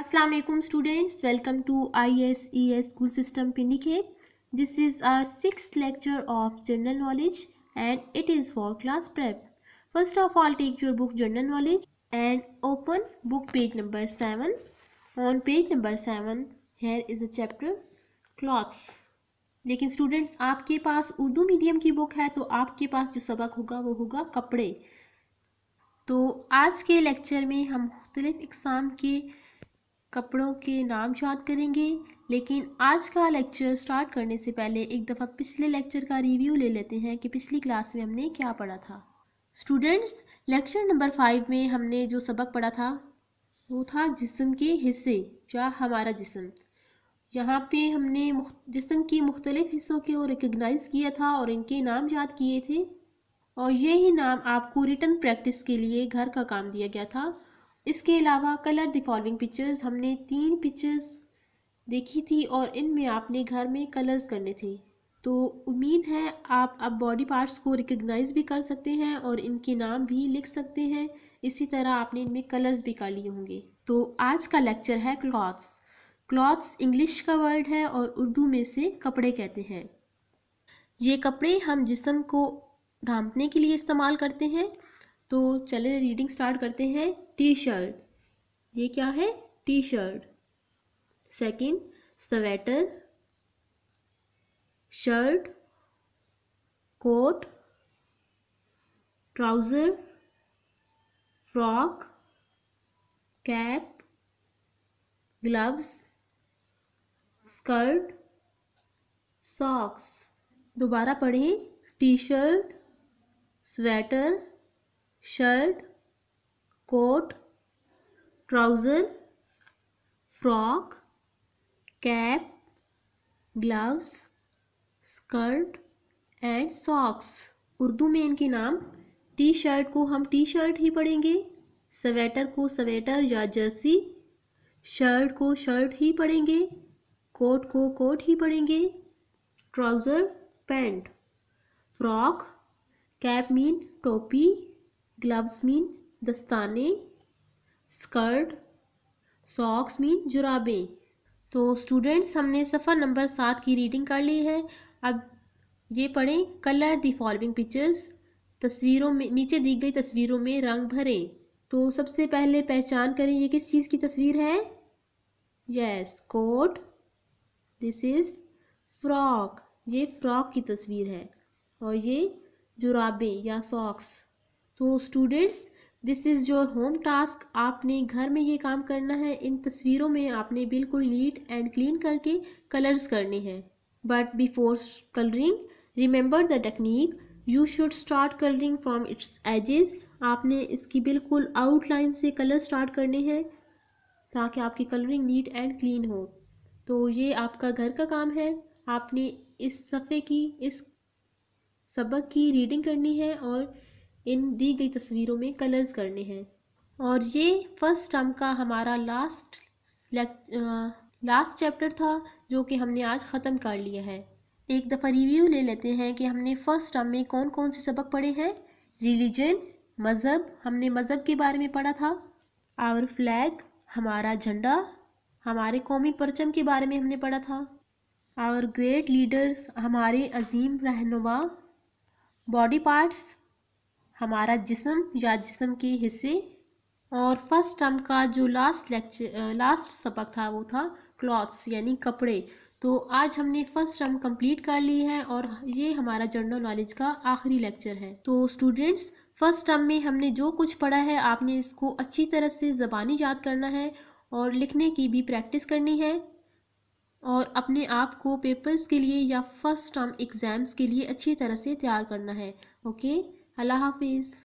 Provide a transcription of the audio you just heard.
Aslam students welcome to I S E S school system Pindi के this is our six lecture of general knowledge and it is for class prep first of all take your book general knowledge and open book page number seven on page number seven here is a chapter clothes लेकिन students आपके पास Urdu medium की book है तो आपके पास जो सबक होगा वो होगा कपड़े तो आज के लेक्चर में हम मुख्तलिफ़ अकसाम के कपड़ों के नाम याद करेंगे। लेकिन आज का लेक्चर स्टार्ट करने से पहले एक दफ़ा पिछले लेक्चर का रिव्यू ले लेते हैं कि पिछली क्लास में हमने क्या पढ़ा था। स्टूडेंट्स लेक्चर नंबर फाइव में हमने जो सबक पढ़ा था, वो था जिसम के हिस्से या हमारा जिसम। यहाँ पे हमने जिसम के मुख्तलिफ़ हिस्सों को रिकगनाइज़ किया था और इनके नाम याद किए थे। और ये ही नाम आपको रिटर्न प्रैक्टिस के लिए घर का काम दिया गया था। इसके अलावा कलर द फॉलोइंग पिक्चर्स, हमने तीन पिक्चर्स देखी थी और इनमें आपने घर में कलर्स करने थे। तो उम्मीद है आप अब बॉडी पार्ट्स को रिकगनाइज भी कर सकते हैं और इनके नाम भी लिख सकते हैं। इसी तरह आपने इनमें कलर्स भी कर लिए होंगे। तो आज का लेक्चर है क्लॉथ्स क्लॉथ्स इंग्लिश का वर्ड है और उर्दू में से कपड़े कहते हैं। ये कपड़े हम जिसम को ढांपने के लिए इस्तेमाल करते हैं। तो चले रीडिंग स्टार्ट करते हैं। टी शर्ट ये क्या है? T shirt second sweater shirt coat trouser frock cap gloves skirt socks दोबारा पढ़ें। T shirt sweater shirt, coat, trouser, frock, cap, gloves, skirt and socks. Urdu में इनके नाम टी शर्ट को हम टी शर्ट ही पढ़ेंगे, स्वेटर को स्वेटर या जर्सी, शर्ट को शर्ट ही पढ़ेंगे, कोट को कोट ही पढ़ेंगे, trouser, pant. Frock, cap mean टोपी ग्लव्स मीन दस्ताने, स्कर्ट सॉक्स मीन जुराबें। तो स्टूडेंट्स हमने सफ़र नंबर सात की रीडिंग कर ली है। अब ये पढ़ें कलर दी फॉलोइंग पिक्चर्स तस्वीरों में, नीचे दी गई तस्वीरों में रंग भरें। तो सबसे पहले पहचान करें ये किस चीज़ की तस्वीर है? Yes coat this is frock ये फ्रॉक की तस्वीर है। और ये जुराबें या सॉक्स तो students this is your home task आपने घर में ये काम करना है। इन तस्वीरों में आपने बिल्कुल नीट एंड क्लीन करके कलर्स करने हैं। But before colouring remember the technique you should start colouring from its edges आपने इसकी बिल्कुल आउटलाइन से कलर स्टार्ट करने हैं ताकि आपकी कलरिंग नीट एंड क्लीन हो। तो ये आपका घर का काम है। आपने इस सफ़े की, इस सबक की रीडिंग करनी है और इन दी गई तस्वीरों में कलर्स करने हैं। और ये फ़र्स्ट टर्म का हमारा लास्ट लास्ट चैप्टर था, जो कि हमने आज ख़त्म कर लिया है। एक दफ़ा रिव्यू ले लेते हैं कि हमने फ़र्स्ट टर्म में कौन कौन से सबक पढ़े हैं। रिलीजन मज़हब, हमने मज़हब के बारे में पढ़ा था। आवर फ्लैग हमारा झंडा, हमारे कौमी परचम के बारे में हमने पढ़ा था। आवर ग्रेट लीडर्स हमारे अजीम रहनुमा। बॉडी पार्ट्स हमारा जिसम या जिसम के हिस्से। और फ़र्स्ट टर्म का जो लास्ट लेक्चर लास्ट सबक था वो था क्लॉथ्स यानी कपड़े। तो आज हमने फ़र्स्ट टर्म कंप्लीट कर ली है और ये हमारा जनरल नॉलेज का आखिरी लेक्चर है। तो स्टूडेंट्स फ़र्स्ट टर्म में हमने जो कुछ पढ़ा है, आपने इसको अच्छी तरह से ज़बानी याद करना है और लिखने की भी प्रैक्टिस करनी है। और अपने आप को पेपर्स के लिए या फ़र्स्ट टर्म एग्ज़ाम्स के लिए अच्छी तरह से तैयार करना है ओके अल्लाह हाफिज़।